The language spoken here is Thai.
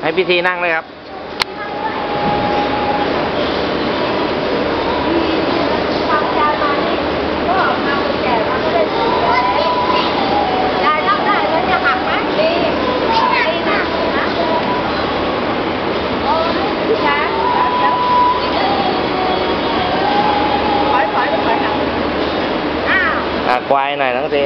ให้พิธีนั่งเลยครับควายหน่อยนะคที